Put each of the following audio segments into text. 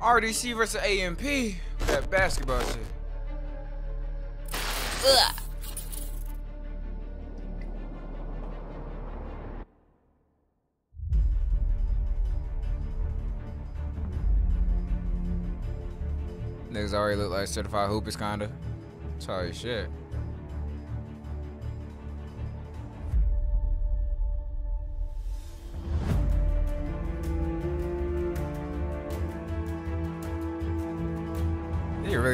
RDC versus AMP. That basketball shit. Ugh. Niggas already look like certified hoopers, kinda. Sorry, shit.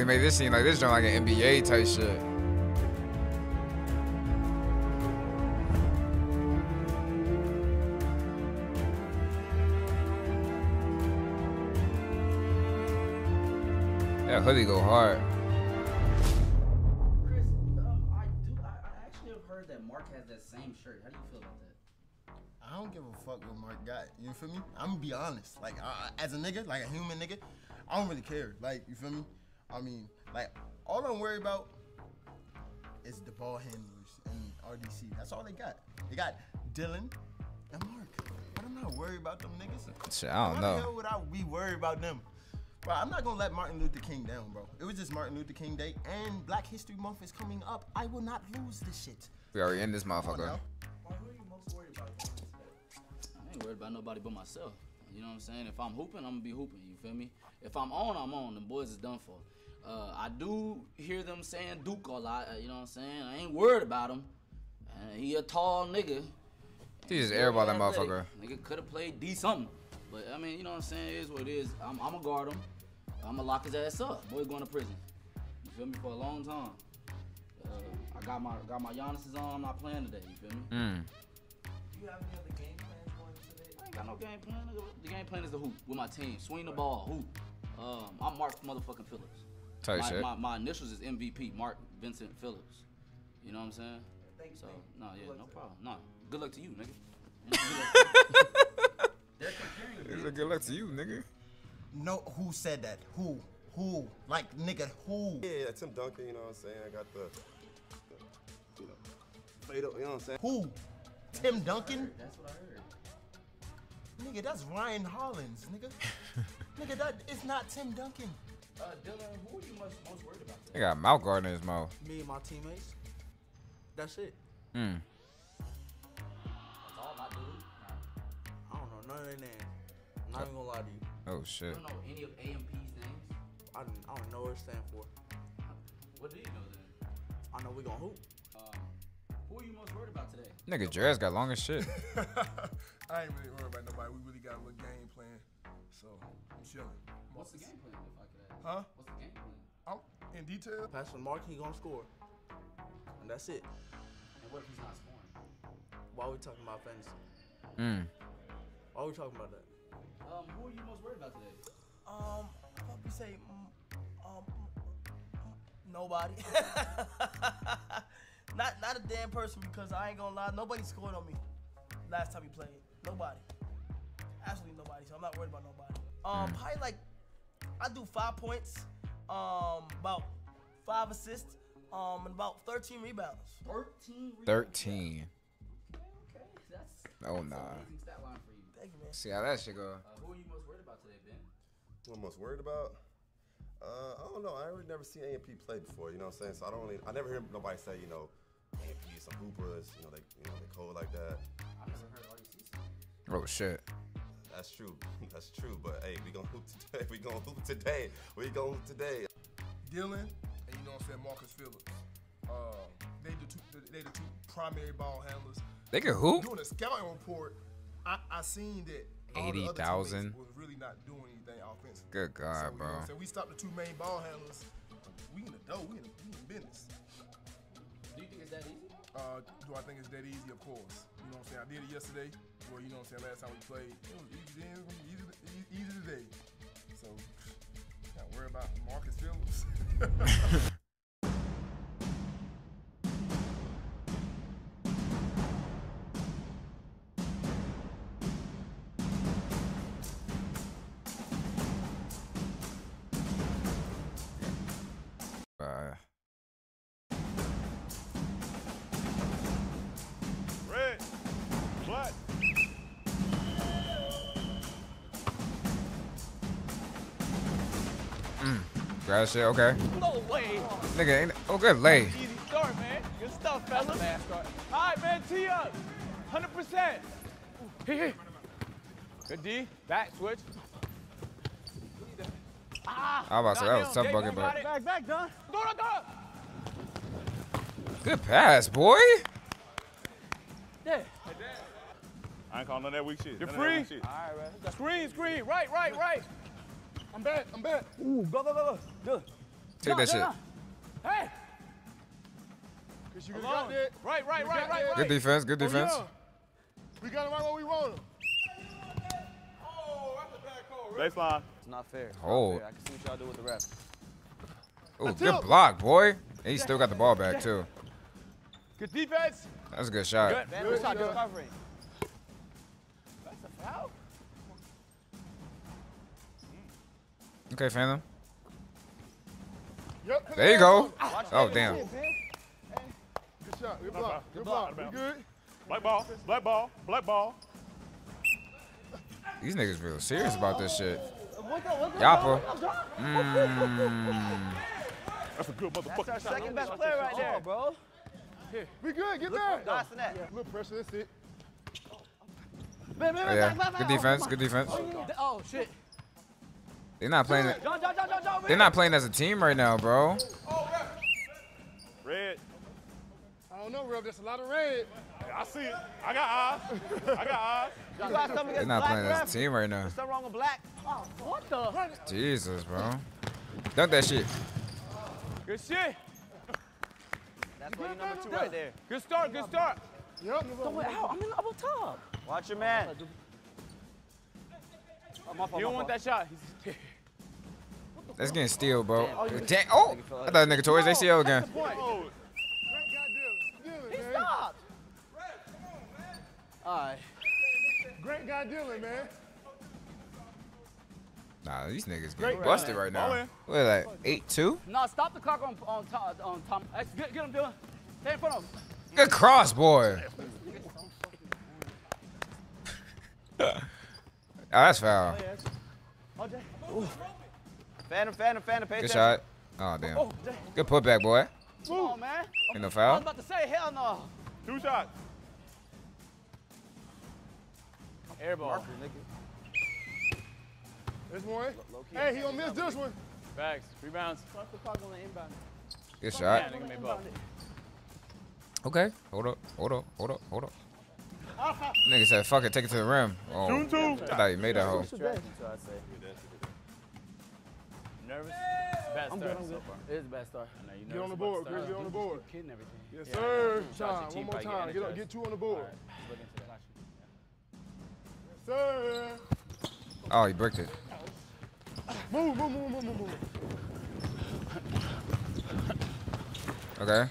You really made this seem like this joint like an NBA type shit. That hoodie go hard. Chris, um, I do. I, I actually have heard that Mark has that same shirt. How do you feel about that? I don't give a fuck what Mark got. You feel me? I'm gonna be honest. Like, I, I- as a nigga, like a human nigga, I don't really care. Like, you feel me? I mean, like, all I'm worried about is the ball handlers and RDC. That's all they got. They got Dylan and Mark. But I'm not worried about them niggas. Shit, I don't Why know. the hell would I be worried about them? Bro, I'm not gonna let Martin Luther King down, bro. It was just Martin Luther King Day, and Black History Month is coming up. I will not lose this shit. We already in this motherfucker. now. Mark, who are you most worried about? I ain't worried about nobody but myself. You know what I'm saying? If I'm hooping, I'm gonna be hooping. You feel me? If I'm on, I'm on. The boys is done for. Uh, I do hear them saying Duke a lot. uh, You know what I'm saying? I ain't worried about him. Uh, he a tall nigga. He just Very airball that motherfucker. Nigga could have played D something. But I mean, you know what I'm saying? It is what it is. I'm, I'm gonna guard him. I'm gonna lock his ass up. Boy going to prison. You feel me? For a long time. Uh, I got my got my Giannis's on. I'm not playing today. You feel me? Mm. Do you have any other game plans going today? I ain't got no game plan. The game plan is the hoop with my team. Swing the ball, hoop. Um, I'm Mark motherfucking Phillips. Type my, shit. My, my initials is MVP, Mark Vincent Phillips. You know what I'm saying? Thanks, So man. no, yeah, no problem. No, good luck to you, nigga. They're comparing It's a good luck to you, nigga. No, who said that? Who? Who? Like, nigga, who? Yeah, Tim Duncan, you know what I'm saying? I got the, the you know, Fatal, you know what I'm saying? Who? Tim Duncan? That's what I heard. Nigga, that's Ryan Hollins, nigga. nigga, that is not Tim Duncan. Uh, Dylan, who are you most, most worried about? They got a mouth guard in his mouth. Me and my teammates. That's it. Hmm. That's all I do. Nah. I don't know none of their names. I'm not even gonna lie to you. Oh You shit. don't know any of AMP's names? I don't, I don't know what it stands for. What do you know then? I know we gonna hoop. Um, who are you most worried about today? Nigga, Jazz got long as shit. I ain't really worried about nobody. We really got a little game plan. So I'm chilling. What's the game plan, if I could ask? Huh? What's the game plan? I'm in detail. Pass from Mark, he gonna score. And that's it. And what if he's not scoring? Why are we talking about fantasy? Mm. Why are we talking about that? Um, who are you most worried about today? Um, I probably say, mm, um, mm, nobody. not not a damn person because I ain't gonna lie, nobody scored on me last time we played. Nobody. Absolutely nobody. So I'm not worried about nobody. Um, probably like I do five points, um, about five assists, um, and about 13 rebounds. 13 rebounds. 13. Okay, that's, Oh, that's nah. amazing stat line for you. Thank you, man. See how that shit go. Uh, who are you most worried about today, Ben? What I'm most worried about? Uh, I don't know. I really never seen AMP play before, you know what I'm saying? So I don't really, I never hear nobody say, you know, AMP is some hoopers, you know, they, you know, they cold like that. I never heard RDC say. Oh shit. That's true. That's true. But hey, we gonna hoop today. We gonna hoop today. We gonna hoop today. Dylan and you know what I'm saying, Marcus Phillips. Uh, they the two they the two primary ball handlers. They can hoop. Doing a scouting report, I, I seen that all the other 80,000. was really not doing anything offensively. Good So, God, you know bro. what We stopped the two main ball handlers. We in the dough. We in, we in business. Do you think it's that easy? Uh, do I think it's that easy? Of course. You know what I'm saying? I did it yesterday. Well, you know what I'm saying? Last time we played, it was easy then. Easy, easy, today. So, not worry about Marcus Phillips. Grab that shit. Okay. No way. Nigga, ain't, oh good lay. Easy start, man. Good stuff, fellas. Bad start. All right, man. Tee up. 100%. Here, here. Good D. Back switch. Ah. I was about to say, that was Not tough bucket, Jay, but- Back, back, done. Go, go, go. Good pass, boy. Yeah. I ain't calling none of that weak shit. You're None free. shit. All right, man. Screen, screen. Right, right, right. I'm back. I'm back. Ooh, go, go, go, go. Good. Take that shit. Hey. Cause you got Alone. that. Right, right, right, right, right. Good defense. Good Oh, defense. yeah. We got him right where we want him. Baseline. It's not fair. It's not Hold. fair. I can see what y'all do with the ref. Ooh, good block, boy. And he still got the ball back too. Good defense. That's a good shot. Good. Man, good shot. Good Okay, Fanum. Yep. There you go. on. Oh damn. Good shot. Good block. Good block. We good. Black ball. Black ball. Black ball. These niggas real serious about this shit. Yappa. Mmm. That's a good motherfucker. Our second best player right there, bro. We good. Get there. Nice in that. Little pressure. That's it. Man, man, man, Yeah. back, back, back. Good defense. Good defense. Oh, oh shit. They're not playing. They're not playing as a team right now, bro. Red. I don't know, Rev. That's a lot of red. I see it. I got eyes. I got eyes. You got something They're not black playing as a team right now. Something wrong with black? Oh, what the? Jesus, bro. Dunk that shit. Good shit. That's why you number two right there. Good start, good start. Yep. Don't wait out. I'm in the up top. Watch your man. You don't want that shot. He's That's getting steal, bro. Dang. Oh, oh, I thought nigga tore his ACL again. Oh, Great guy Dylan. Dylan, He stopped. All right. Great guy Dylan, man. Nah, these niggas Great getting busted right now. in. What, like eight two? No, stop the clock on on Tom. On Tom. Get, get him, Dylan. Stay in front of him. Good cross, boy. oh, that's foul. Oh, oh Jay. Fanum, Fanum, Fanum, pay Good attention. shot. Oh, oh damn. Oh, Jay. Good putback, boy. Come on, man. Ain't no I foul. was about to say, hell no. two shots. Airball. There's one. Hey, he gonna miss this one. Facts. Rebounds. Good Yeah, shot. nigga made both. Okay. Hold up. Hold up. Hold up. Hold up. Nigga said, "Fuck it, take it to the rim." Oh, Two two. I thought you made that hole. Nervous? Bad start so far. It is a bad start. I know you Get on the board, about Chris. Get on the board. Kidding everything. Yes, Yeah, sir. Sean, Shout out to one more time. Get, up, get two on the board. Look into that. Sir. Oh, he bricked it. Move, move, move, move, move, move. Okay.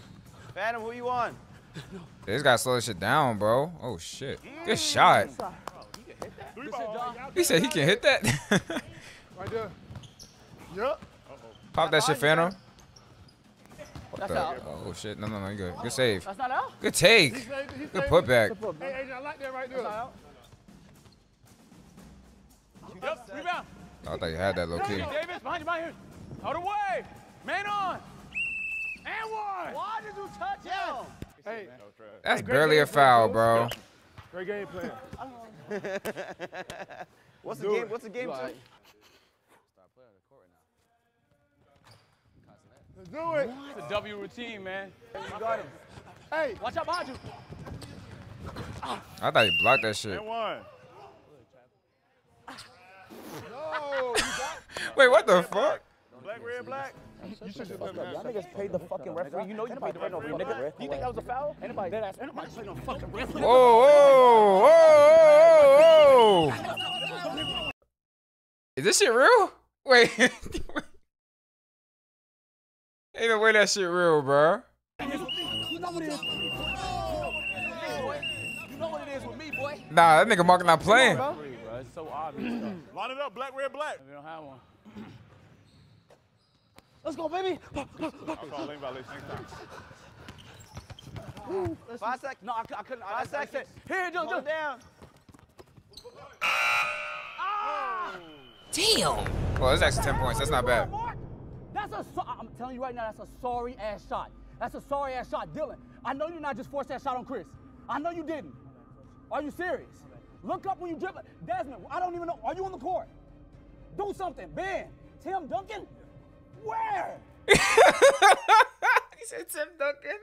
Fanum, who you on? They just gotta slow this shit down, bro. Oh shit. Good mm. shot. Three ball. He said he can hit that. Right there. Yep. Pop that shit, Fanum. That's out. Oh shit. No, no, no. You good. Good save. That's not out. Good take. He saved it. He Good saved it. putback. Hey, Adrian, I like that right there. out. Yep, rebound. I thought you had that low key. Davis, behind you, behind you. Out away. Man on. And one. Why did you touch him? Hey, That's barely a foul, bro. great game plan. What's the game? What's the game? You Let's do it. It's a W routine, man. Hey, Watch out behind you. I thought you blocked that shit. And one. no. Wait, what the fuck? Black, red, black. You should just let him Y'all niggas paid the fucking referee. You know you paid the referee, nigga. You think that was a foul? Anybody? That ass. Anybody play no fucking ref. Whoa, whoa, whoa, whoa, whoa. Is this shit real? Wait. Ain't no way that shit real, bro. You know what it is. You know what it is with me, boy. Nah, that nigga Mark not playing. Bro, it's so obvious. Line it up. Black, red, black. we don't have one. Let's go, baby. I'll call lane violation next time. Five seconds. No, I, I couldn't. I, I, I seconds. said, here, do, Hold down. it down. Well, that's actually 10 points. That's not bad. That's That's a. So- I'm telling you right now, that's a sorry ass shot. That's a sorry ass shot, Dylan. I know you're not just forced that shot on Chris. I know you didn't. Are you serious? Look up when you dribble. Desmond, I don't even know. Are you on the court? Do something. Ben, Tim Duncan, where? he said Tim Duncan.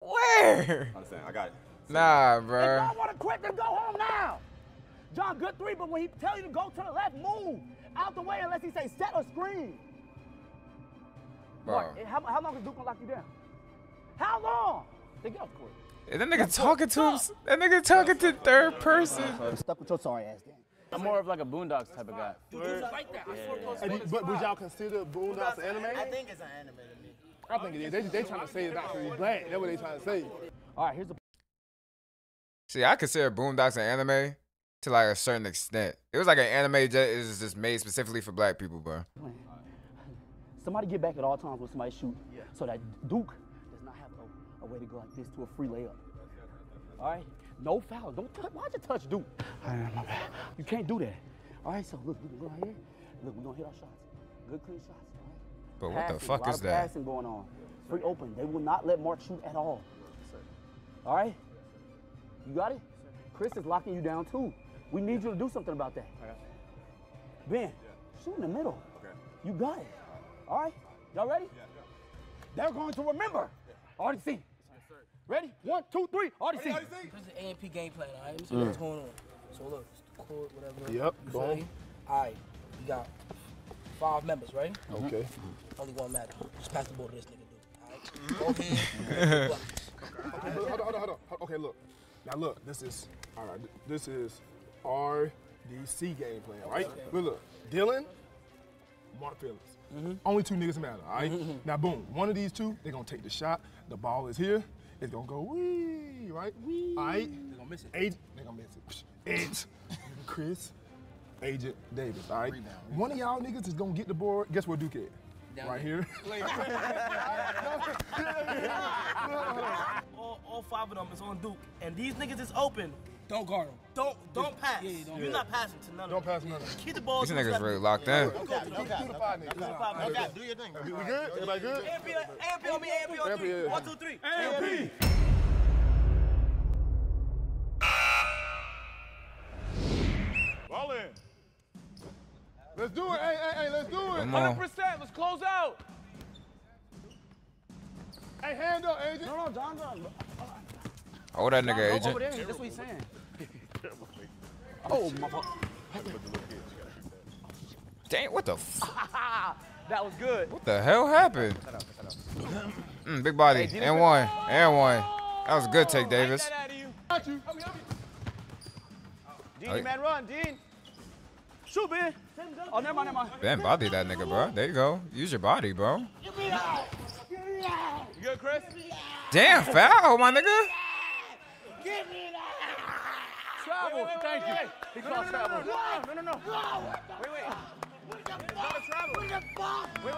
Where? Understand? I got it. Nah, If bro. y'all want to quit, then go home now. John, good three, but when he tell you to go to the left, move out the way unless he say set or screen. Bro. Eh, how, how long is Duke gonna lock you down? How long? They get off the court. And that nigga talking to him. That nigga talking to third person. I'm stuck with your sorry ass then. I'm more of like a Boondocks type of guy. like that. Hey, do- but would y'all consider Boondocks an anime? I think it's an anime to me. I think it is. They, they trying to say it's not because he's black. That's what they trying to say. All right, here's the See, I consider Boondocks an anime to like a certain extent. It was like an anime that is just made specifically for black people, bro. Plan. Somebody get back at all times when somebody shoot, so that Duke does not have a, a way to go like this to a free layup. All right, no foul. Don't touch. Why'd you touch Duke? All right, my bad. You can't do that. All right, so look, look, look right here. Look, we're gonna hit our shots. Good clean shots. All right. But what the Passing, fuck a lot is of that? Passing going on. Free open. They will not let Mark shoot at all. All right. You got it. Chris is locking you down too. We need you to do something about that. Ben, shoot in the middle. You got it. All right. Y'all ready? Yeah. They're going to remember. Already seen. Ready? One, two, three. Already seen. This is the AMP game plan, all right? Let me see mm. what's going on. So look, it's the court, whatever. Yep, You go feel All right, we got five members, right? Mm-hmm. Okay. Mm-hmm. Only one matter. Just pass the ball to this nigga, dude. All right? Mm-hmm. Go ahead. Okay, hold on, hold on, hold on. Okay, look. Now look, this is all right. This is RDC game plan, right? Look, look. Dylan, Mark Phillips. Mm-hmm. Only two niggas matter, all right? Mm-hmm. Now, boom. One of these two, they're gonna take the shot. The ball is here. It's gonna go wee, right? Wee. All right. They're gonna miss it. Agent, they're gonna miss it. It. Chris, Agent Davis, all right? One of y'all niggas is gonna get the board. Guess where Duke at? right here. all, all five of them is on Duke, and these niggas is open. Don't guard him. Don't don't pass. yeah, don't- You're not passing to none Don't pass none of them. Keep the ball. These niggas really left. locked in. Okay, do, do, do the five niggas. Okay, do your thing. We good? Everybody good? AMP, AMP on me, AMP on three. One, two, three. AMP. Ball in. Let's do it. Hey, hey, hey, let's do it. 100%. Let's close out. Hey, hand up, agent. No, no, John, John. Oh, that nigga agent. over there. That's what he's saying. Oh, my. Dang, what the f- That was good. what the hell happened? Mm, big body. And one. And one. That was a good take, Davis. Get out of you. Got you. Dean, Oh, man, run, Dean. Shoot, Ben. Oh, never mind, never mind. Ben body that nigga, bro. There you go. Use your body, bro. You good, Chris? Damn, foul, my nigga. Travel. Thank you. He called travel. No, no, no. Wait, wait. It's not a travel. Wait, wait, wait.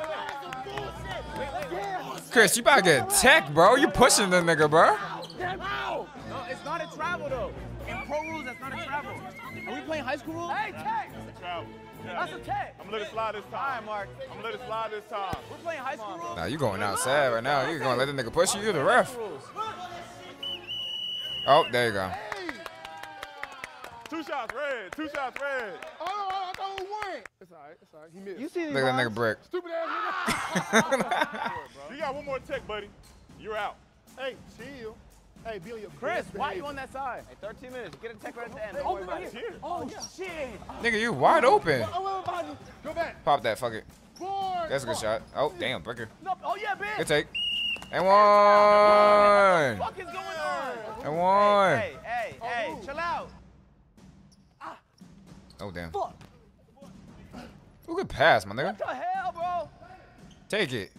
Wait, wait. Chris, you about to get tech, bro. You pushing the nigga, bro. No, it's not a travel though. In pro rules, that's not a travel. Are we playing high school rules? Hey, Tech. Travel. That's a Tech. I'm gonna let it slide this time. Mark. I'm gonna let it slide this time. We're playing high school rules. Nah, you going outside right now. You gonna let the nigga push you? You the ref. Oh, there you go. Two shots red. Two shots red. Oh, I thought it was one. It's all right. It's all right. He missed. You see these Look at that lines? nigga brick. Stupid ass nigga. You got one more tech, buddy. You're out. hey, chill. Hey, Billy, Chris, why are you on that side? Hey, 13 minutes. Get a tech right at the end. Don't worry about it. Here. Oh, oh shit. Nigga, you wide open. Oh, well, buddy. Go back. Pop that, fuck it. Board. That's a good shot. Oh, damn, breaker. No, oh, yeah, Ben. Good take. And one. What is going on? And one. Hey, hey, hey, oh, chill out. Oh, damn. Fuck. Who could pass, my nigga? What the hell, bro? Take it.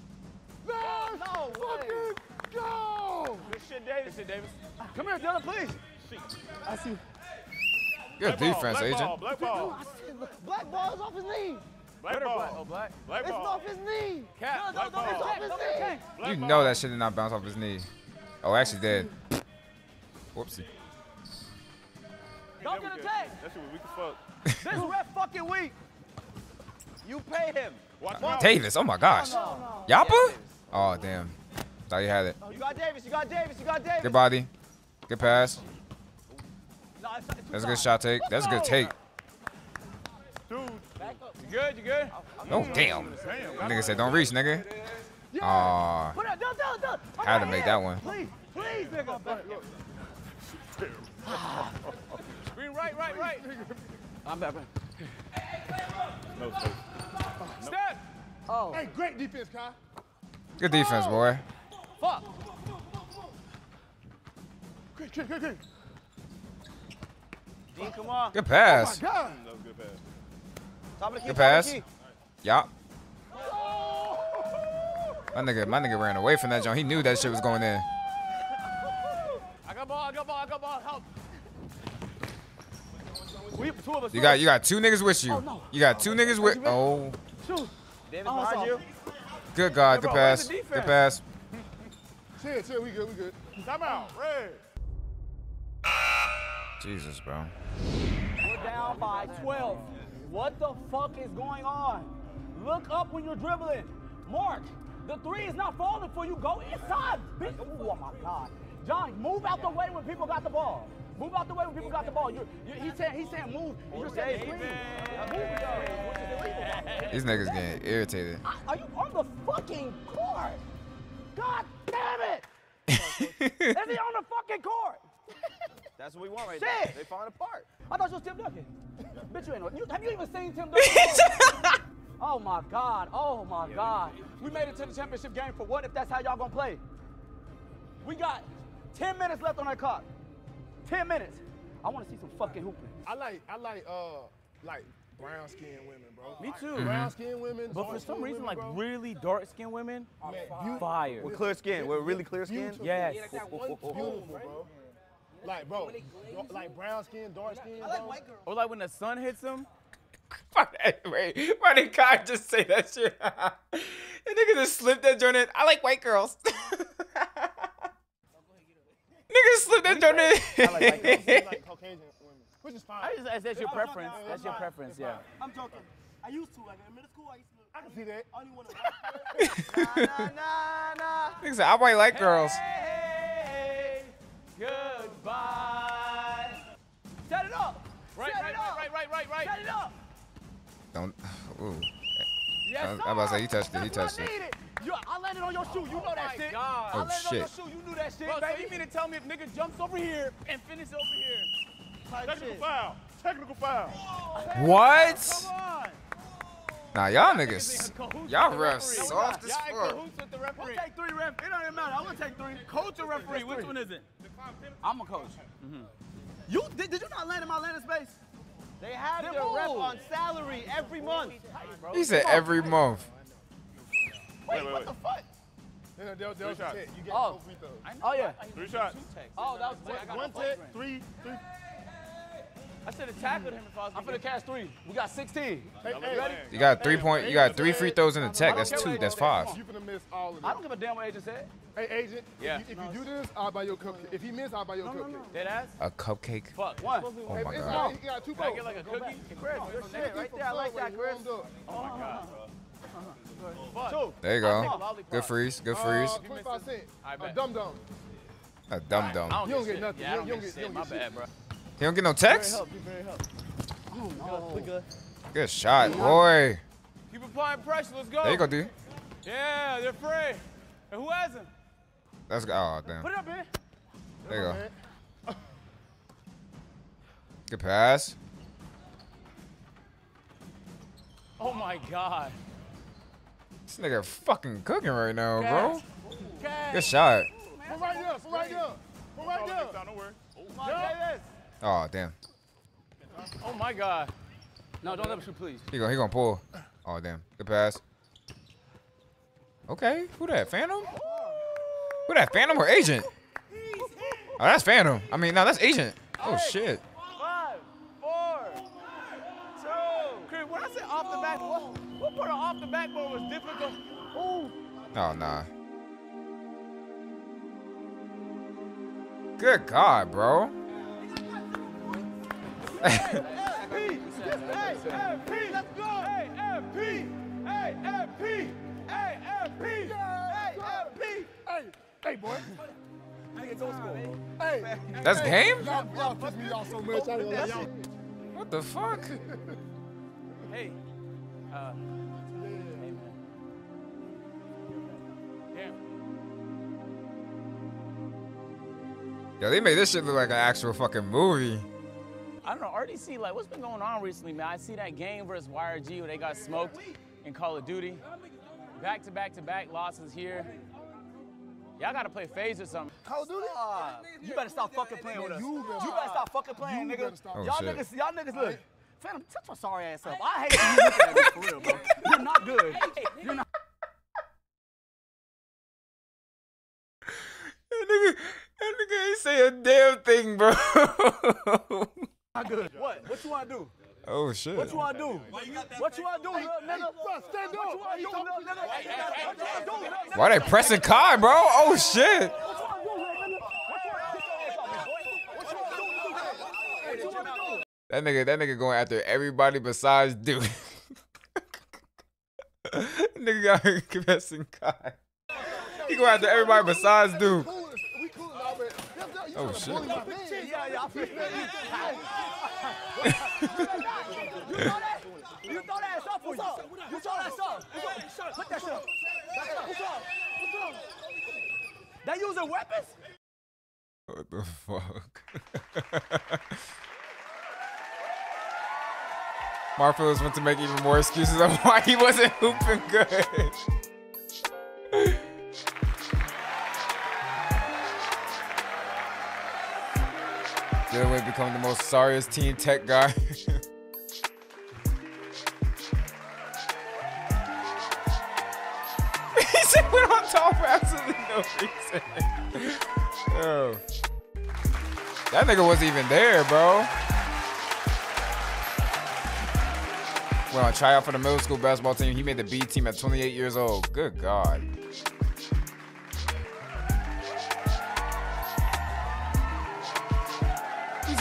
Let's No way. fucking go. Good shit, Davis. Good shit, Davis. Come here, Dylan, please. I see. Good Black ball, defense, black agent. Ball, black ball. I. Black ball is off his knee. Black Black. Oh, ball. black. Black It's ball. off his knee. Cat. No, no, Black no, it's ball. off his knee. Black You know that shit did not bounce off his knee. Oh, actually did. Whoopsie. Don't get That was- attacked. That shit was weak as fuck. This ref fucking weak. You pay him. Watch. Davis. Oh my gosh. Yappa? Oh damn. Thought you had it. You got Davis. You got Davis. You got Davis. Good body. Good pass. No, it's- it's That's a good shot take. That's a good take. Dude, You good? You good? Oh damn. damn. That nigga said don't reach, nigga. Aw. Put Had it to make that one. Please, please, nigga. Screen right, right, right. I'm back. man. No, no. Step. Oh, Hey, great defense, Kai. Good defense, boy. fuck. Great, great, great, great. D, come on. Good pass. Oh, God. That was a good pass. Top of the key. Good top of the key. Yup. My nigga, my nigga ran away from that joint. He knew that shit was going in. We two of us. You got you got two niggas with you. Oh, no. You got two oh, niggas with. Oh, Shoot. Davis Oh, behind you. good God, good bro, where's pass. the Good pass. Chill, chill. We good, we good. Time out. Red. Jesus, bro. We're down by 12. What the fuck is going on? Look up when you're dribbling. Mark, the three is not falling for you. Go inside. bitch. Oh my God. John, move out the way when people got the ball. Move out the way when people got the ball. You're, you're, he's saying he's saying move. and You're saying screen. Move it though, which is illegal. These niggas getting irritated. Are you on the fucking court? God damn it! Is he on the fucking court? That's what we want right Shit. now. They falling apart. I thought you was Tim Duncan. Bitch, you ain't know. You, have you even seen Tim Duncan? oh my God. Oh my God. We made it to the championship game for what if that's how y'all gonna play? We got 10 minutes left on that clock. 10 minutes. I wanna see some fucking hooping. I like, I like, uh, like brown skinned women, bro. Me too. Mm-hmm. Brown skinned women. But for some reason, women, like bro. really dark skinned women are Man, beautiful. fire. With clear skin. With really clear skin. Beautiful. Yes. Like one beautiful, bro. Like, bro, like brown skin, dark skin. I like white girls. Or like when the sun hits them. Wait, why did Kai just say that shit? that nigga just slipped that joint in. I like white girls. Nigga slipped that joint in. I like white girls. I like Caucasian women, which is fine. I just, that's, that's your preference. That's your preference. Yeah. I'm joking. I used to, like in middle school, I used to. I can see that. Only one of Nah, nah, nah. Nigga said, I white like girls. Hey, goodbye. Shut it up. Right, Set right, it up. right, right, right, right, Set right. it up. Don't. Ooh. Yes, I was- sir. About to say, he touched it, he That's what touched I it. Needed. You, I landed on your shoe. You oh know that shit. God. I Oh, landed on your shit. shoe. You knew that shit, Bro, so you mean to tell me if nigga jumps over here and finishes over here? Technical foul. Technical foul. What? Come on. Nah, y'all Niggas in niggas. cahoots with Y'all the refs referee. soft as Y'all in fuck. cahoots with the referee. Take three ref. It don't even matter. I'm gonna take three. Coach or referee? Which one is it? I'm a coach. You did, did you not land in my landing space? They have Then their rep on salary every month. He said every month. Wait, wait, wait. Then they'll, they'll Three shots. check. You get Oh. four free throws. Oh yeah. Three shots. Oh, that was I got One no tech, flagrant. three, three. I should have tackled him if I was. I'm finna catch three. We got 16. Hey, hey, ready? You got three point. You got three free throws in the tech. That's two. That's five. You finna miss all of them. I don't give a damn what agent said. Hey, agent. Yeah. If you, if you do this, I'll buy your cupcake. If he miss, I'll buy your cupcake. Dead ass? A cupcake. Fuck. One. Oh Hey, my it's god. He got two Can I votes. get like a cookie? Chris, good shit right there. I like that, Chris. There you go. Good freeze. Good freeze. Uh, 25 cents. I A dum dum. A dum I dum. don't You don't get nothing. Yeah, You don't don't get get- you My don't get bad, bro. He don't get no text. Help, you very help. Oh, We good. Good shot, boy. Keep applying pressure. Let's go. There you go, dude. Yeah, they're free. And who has him? Let's. Oh damn. Put it up, man. There you go. Good pass. Oh my God. This nigga fucking cooking right now, bro. Good shot. From right there. From right there. From right Oh, there. next time, don't worry. Come on, Davis. Oh damn. Oh my God. No, don't let me shoot, please. He gonna he gonna pull. Oh damn. Good pass. Okay. Who that? Fanum? Who that? Fanum or Agent? Oh, that's Fanum. I mean, no, that's Agent. Oh shit. Part of off the backboard was difficult? Ooh. Oh nah. Good God, bro. Hey, hey, MP, let's go. Hey, MP. AMP! AMP! AMP! Hey, hey, boy. That's game? Y'all, y'all piss me off so much. I ain't gonna lie. What the fuck? Hey. Uh, Yo, they made this shit look like an actual fucking movie. I don't know, RDC, like, what's been going on recently, man? I see that game versus YRG where they got smoked in Call of Duty. Back to back to back losses here. Y'all gotta play phase or something. Call of Duty? You better stop fucking playing with us. You You better better, stop fucking playing, You nigga. better stop. Oh, y'all niggas, y'all niggas look. Fanum, shut your sorry ass up. I hate you looking at me for real, bro. You're not good. You're not. That nigga, that nigga ain't say a damn thing, bro. Not good. What? What you wanna do? oh shit. What you wanna do? What you wanna do, little nigga? stand What you wanna do, little nigga? What you wanna do, little nigga? Why they pressing Kai, bro? Oh shit. What you wanna do, little nigga? What you wanna do? Get your ass off me, boy. What you wanna do, little nigga? What you wanna do? That nigga, that nigga going after everybody besides Duke. nigga got confessing Kai. He going after everybody besides Duke. Cool as- We cool as all, man. Them- them- you Oh, tryna shit. bully my man. Yeah, yeah, I feel You throw that? You throw that ass up for you. You throw that up. Put that shit up. Back up. What's up? What's up? They using weapons? What the fuck? Marfos went to make even more excuses of why he wasn't hooping good. Dillaway become the most sorriest team tech guy. he said went on top for absolutely no reason. Yo. That nigga wasn't even there, bro. Went on tryout for the middle school basketball team. He made the B team at 28 years old. Good God.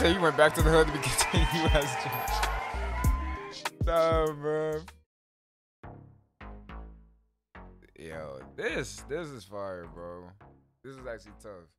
Said he went back to the hood to be continued as Nah, bro. Yo, this this is fire, bro. This is actually tough.